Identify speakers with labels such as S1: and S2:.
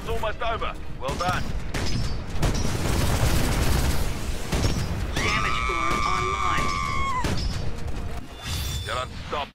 S1: battle's almost over. Well done.
S2: Damage form online.
S1: You're unstoppable.